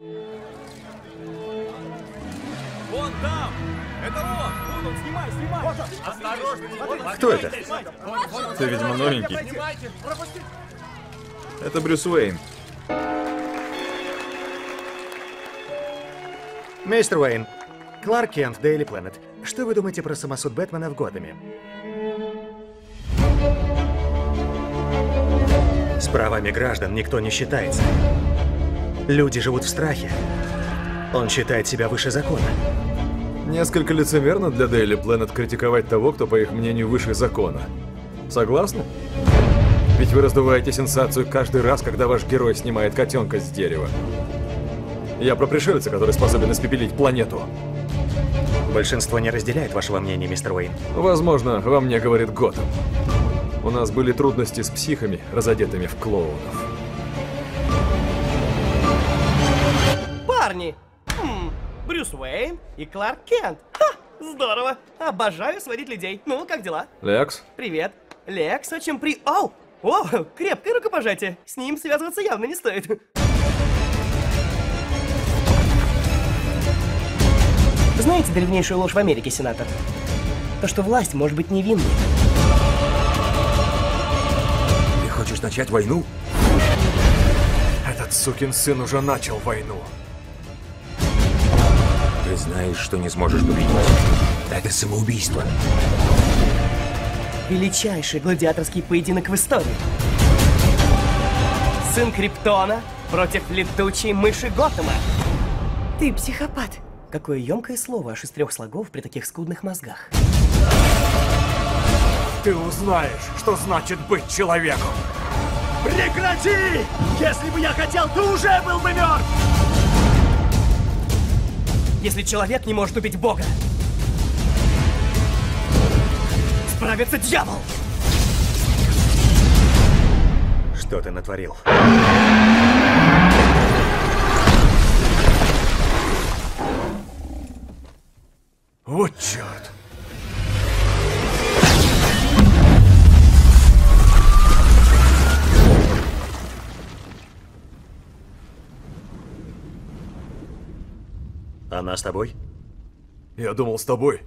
Вон там! Это он! Вон он, снимай, снимай! Осторожно! Кто это? Ты, видимо, новенький. Это Брюс Уэйн. Мистер Уэйн, Кларк Кент, Дейли Планет. Что вы думаете про самосуд Бэтмена в Готэме? С правами граждан никто не считается. Люди живут в страхе. Он считает себя выше закона. Несколько лицемерно для Daily Planet критиковать того, кто, по их мнению, выше закона. Согласны? Ведь вы раздуваете сенсацию каждый раз, когда ваш герой снимает котенка с дерева. Я про пришельца, который способен испепелить планету. Большинство не разделяет вашего мнения, мистер Уэйн. Возможно, во мне говорит Готэм. У нас были трудности с психами, разодетыми в клоунов. Парни! Хм, Брюс Уэйн и Кларк Кент. Ха, здорово! Обожаю сводить людей. Ну, как дела? Лекс? Привет. Лекс, очень при... Оу! О, крепкое рукопожатие. С ним связываться явно не стоит. Знаете древнейшую ложь в Америке, сенатор? То, что власть может быть невинной. Ты хочешь начать войну? Этот сукин сын уже начал войну. Знаешь, что не сможешь победить. Это самоубийство. Величайший гладиаторский поединок в истории. Сын Криптона против летучей мыши Готэма. Ты психопат. Какое емкое слово аж из трех слогов при таких скудных мозгах. Ты узнаешь, что значит быть человеком. Прекрати! Если бы я хотел, ты уже был бы мертв! Если человек не может убить Бога, справится дьявол! Что ты натворил? Вот черт. Она с тобой? Я думал с тобой.